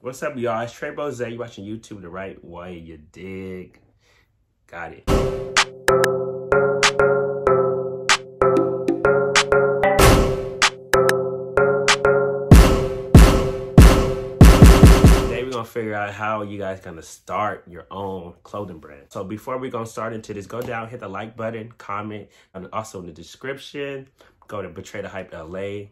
What's up, y'all? It's Trey Rose. You watching YouTube the right way. You dig? Got it. Today we're gonna figure out how you guys gonna start your own clothing brand. So before we gonna start into this, go down, hit the like button, comment, and also in the description, go to Betray the Hype LA,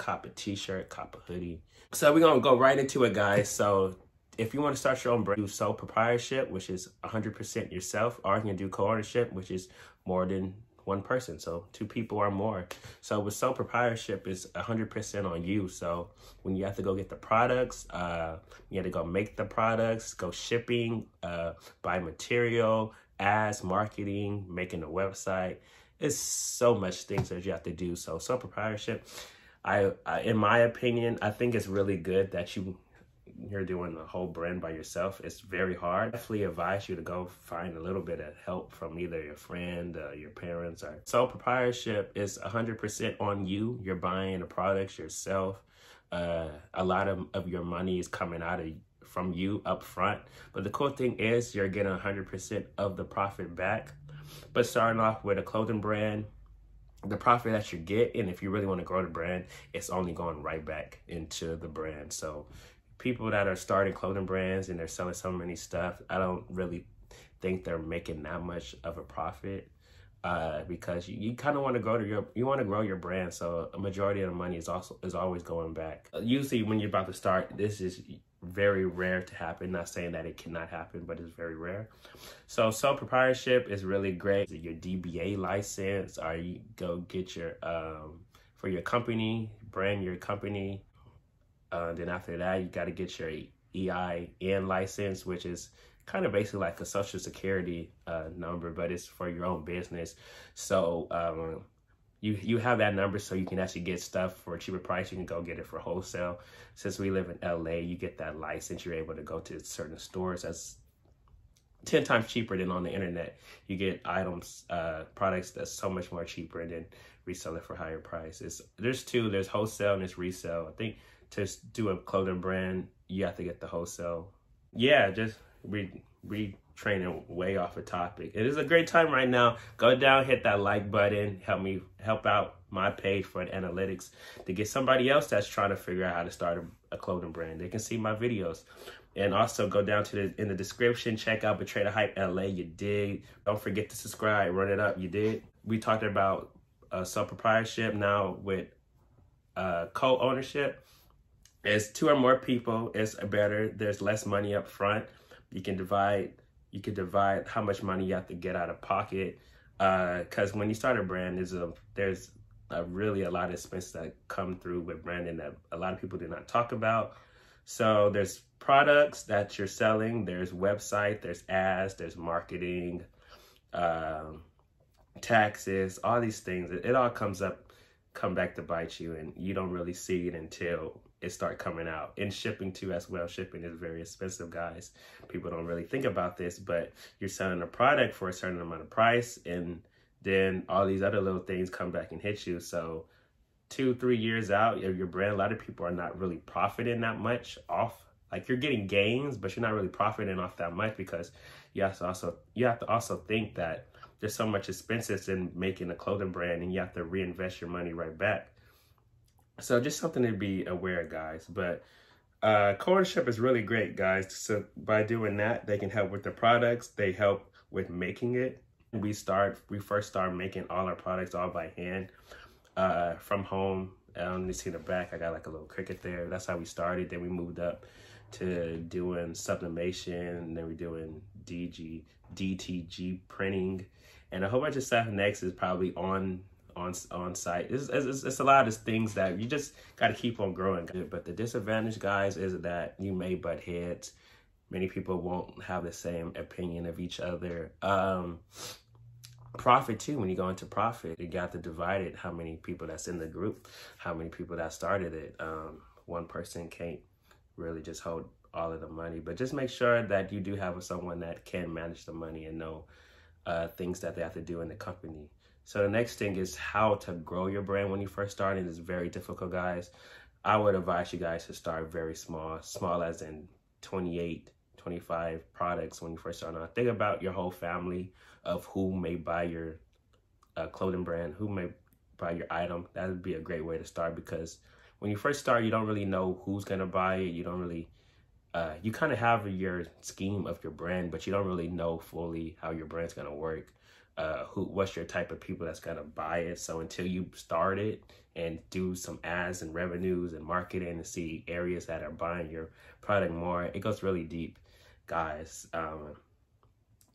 cop a t-shirt, cop a hoodie. So we're gonna go right into it, guys. So if you want to start your own brand, do sole proprietorship, which is 100% yourself, or you can do co-ownership, which is more than one person. So two people or more. So with sole proprietorship is 100% on you. So when you have to go get the products, uh, you have to go make the products, go shipping, uh, buy material, ads, marketing, making a website. It's so much things that you have to do. So sole proprietorship, I, I in my opinion, I think it's really good that you you're doing the whole brand by yourself, it's very hard. I Definitely advise you to go find a little bit of help from either your friend, uh, your parents, or sole proprietorship is 100% on you. You're buying the products yourself. Uh, a lot of, of your money is coming out of from you up front. But the cool thing is you're getting 100% of the profit back. But starting off with a clothing brand, the profit that you get, and if you really want to grow the brand, it's only going right back into the brand. So people that are starting clothing brands and they're selling so many stuff, I don't really think they're making that much of a profit uh, because you, you kind of want to grow to your you want to grow your brand. So a majority of the money is also is always going back. Usually when you're about to start, this is very rare to happen. Not saying that it cannot happen, but it's very rare. So sole proprietorship is really great. Your DBA license, or you go get your um, for your company, brand your company uh, then after that, you got to get your EIN license, which is kind of basically like a social security uh, number, but it's for your own business. So um, you you have that number so you can actually get stuff for a cheaper price. You can go get it for wholesale. Since we live in LA, you get that license. You're able to go to certain stores. That's 10 times cheaper than on the internet. You get items, uh, products that's so much more cheaper and then resell it for higher prices. There's two, there's wholesale and there's resale. I think to do a clothing brand, you have to get the wholesale. Yeah, just re retraining way off a topic. It is a great time right now. Go down, hit that like button, help me help out my page for analytics to get somebody else that's trying to figure out how to start a, a clothing brand. They can see my videos. And also go down to the in the description, check out Betray the Hype LA. You did. Don't forget to subscribe, run it up. You did. We talked about uh, sole proprietorship now with uh, co-ownership It's two or more people it's better. There's less money up front. You can divide. You can divide how much money you have to get out of pocket. Because uh, when you start a brand, there's a there's a really a lot of expenses that come through with branding that a lot of people do not talk about. So there's products that you're selling. There's website. There's ads. There's marketing, um, taxes. All these things. It, it all comes up, come back to bite you, and you don't really see it until it start coming out. And shipping too as well. Shipping is very expensive guys. People don't really think about this but you're selling a product for a certain amount of price and then all these other little things come back and hit you. So two three years out of your brand a lot of people are not really profiting that much off. Like you're getting gains but you're not really profiting off that much because you have to also you have to also think that there's so much expenses in making a clothing brand and you have to reinvest your money right back so just something to be aware, guys. But uh, co-ownership is really great, guys. So by doing that, they can help with the products. They help with making it. We start, we first start making all our products all by hand uh, from home. Don't you see the back. I got like a little Cricut there. That's how we started. Then we moved up to doing sublimation. Then we're doing DG, DTG printing, and a whole bunch of stuff. Next is probably on on on site. It's, it's, it's a lot of things that you just got to keep on growing. But the disadvantage, guys, is that you may butt heads. Many people won't have the same opinion of each other. Um, profit too when you go into profit you got to divide it how many people that's in the group how many people that started it um, one person can't really just hold all of the money but just make sure that you do have someone that can manage the money and know uh, things that they have to do in the company so the next thing is how to grow your brand when you first start. And it's very difficult, guys. I would advise you guys to start very small, small as in 28, 25 products when you first start out. Think about your whole family of who may buy your uh, clothing brand, who may buy your item. That would be a great way to start because when you first start, you don't really know who's going to buy it. You don't really, uh, you kind of have your scheme of your brand, but you don't really know fully how your brand's going to work uh, who what's your type of people that's gonna buy it. So until you start it and do some ads and revenues and marketing and see areas that are buying your product more, it goes really deep, guys. Um,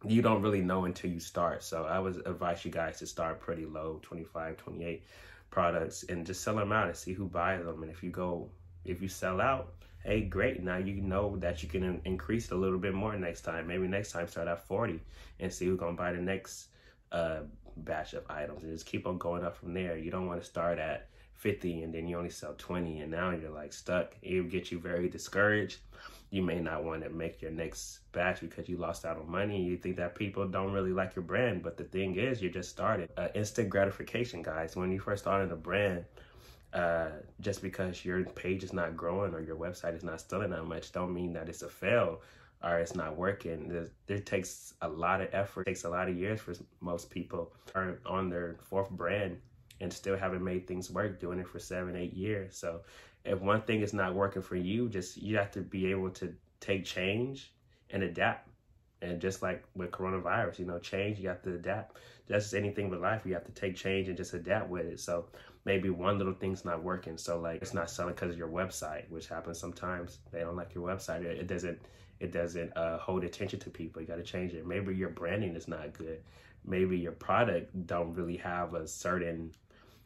you don't really know until you start. So I would advise you guys to start pretty low, 25, 28 products and just sell them out and see who buys them. And if you go, if you sell out, hey, great. Now you know that you can increase a little bit more next time. Maybe next time start at 40 and see who's gonna buy the next batch of items and just keep on going up from there. You don't want to start at 50 and then you only sell 20 and now you're like stuck. It will get you very discouraged. You may not want to make your next batch because you lost out on money. You think that people don't really like your brand, but the thing is, you're just started. Uh, instant gratification, guys. When you first started a brand, uh, just because your page is not growing or your website is not selling that much, don't mean that it's a fail or it's not working. it takes a lot of effort. It takes a lot of years for most people are on their fourth brand and still haven't made things work doing it for seven, eight years. So if one thing is not working for you, just you have to be able to take change and adapt. And just like with coronavirus, you know, change, you have to adapt. Just anything with life, you have to take change and just adapt with it. So maybe one little thing's not working. So like it's not selling because of your website, which happens sometimes. They don't like your website. It doesn't it doesn't uh, hold attention to people. You got to change it. Maybe your branding is not good. Maybe your product don't really have a certain.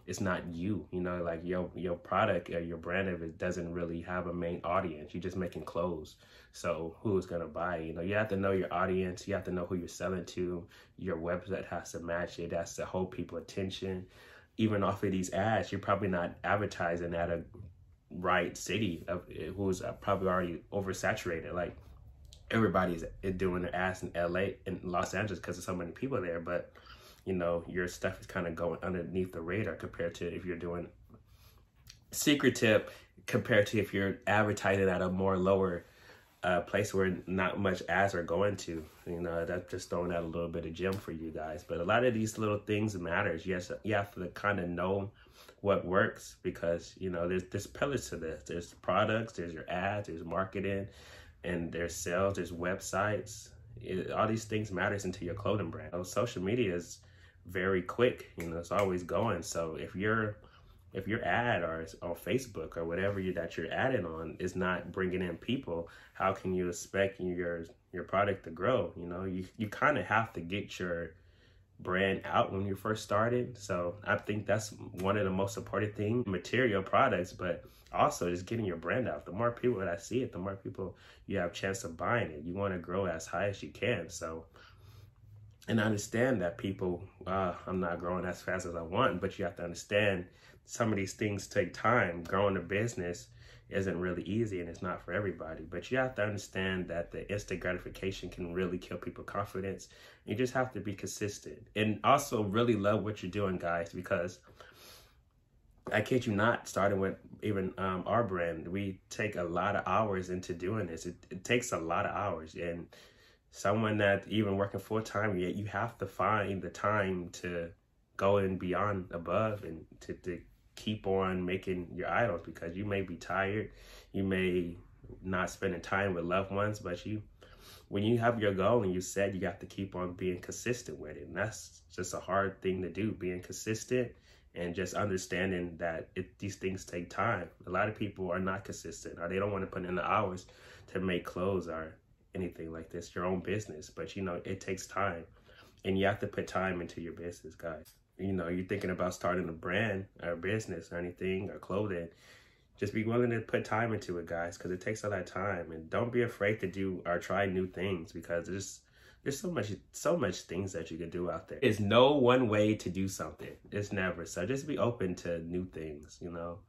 It's not you, you know, like your your product or your brand of it doesn't really have a main audience. You're just making clothes. So who's gonna buy? You know, you have to know your audience. You have to know who you're selling to. Your website has to match it. That's to hold people attention. Even off of these ads, you're probably not advertising at a right city of who's probably already oversaturated. Like everybody's doing their ass in LA in Los Angeles because there's so many people there, but you know, your stuff is kind of going underneath the radar compared to if you're doing secret tip compared to if you're advertising at a more lower uh, place where not much ads are going to. You know, that's just throwing out a little bit of gem for you guys. But a lot of these little things matters. Yes, you have to kind of know what works because you know there's there's pillars to this. There's products, there's your ads, there's marketing, and their sales, there's websites. It, all these things matters into your clothing brand. So social media is very quick. You know, it's always going. So if you're if your ad or on Facebook or whatever you, that you're adding on is not bringing in people, how can you expect your your product to grow? You know, you you kind of have to get your brand out when you first started. So I think that's one of the most important things, material products, but also just getting your brand out. The more people that see it, the more people you have chance of buying it. You want to grow as high as you can. So, and I understand that people, uh, I'm not growing as fast as I want, but you have to understand some of these things take time. Growing a business isn't really easy and it's not for everybody. But you have to understand that the instant gratification can really kill people confidence. You just have to be consistent and also really love what you're doing, guys, because I kid you not, starting with even um, our brand, we take a lot of hours into doing this. It, it takes a lot of hours. And someone that even working full time, yet you have to find the time to go and beyond above and to, to keep on making your idols because you may be tired, you may not spending time with loved ones, but you when you have your goal and you said you got to keep on being consistent with it. And that's just a hard thing to do, being consistent and just understanding that it, these things take time. A lot of people are not consistent or they don't want to put in the hours to make clothes or anything like this, your own business. But you know, it takes time and you have to put time into your business, guys you know, you're thinking about starting a brand or a business or anything or clothing, just be willing to put time into it, guys, because it takes a lot of time. And don't be afraid to do or try new things because there's there's so much so much things that you can do out there. It's no one way to do something. It's never. So just be open to new things, you know.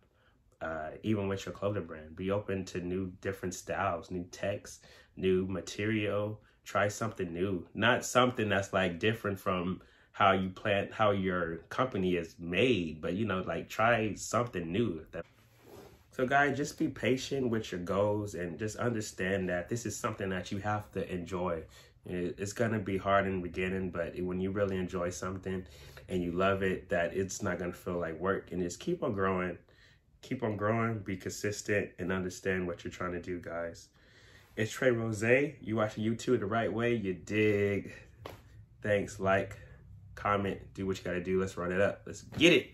Uh, even with your clothing brand, be open to new different styles, new text, new material. Try something new, not something that's like different from how you plan how your company is made but you know like try something new So guys, just be patient with your goals and just understand that this is something that you have to enjoy. It's going to be hard in the beginning, but when you really enjoy something and you love it, that it's not going to feel like work and just keep on growing. Keep on growing, be consistent, and understand what you're trying to do, guys. It's Trey Rose. You watching YouTube the right way. You dig. Thanks. Like, comment, do what you got to do. Let's run it up. Let's get it.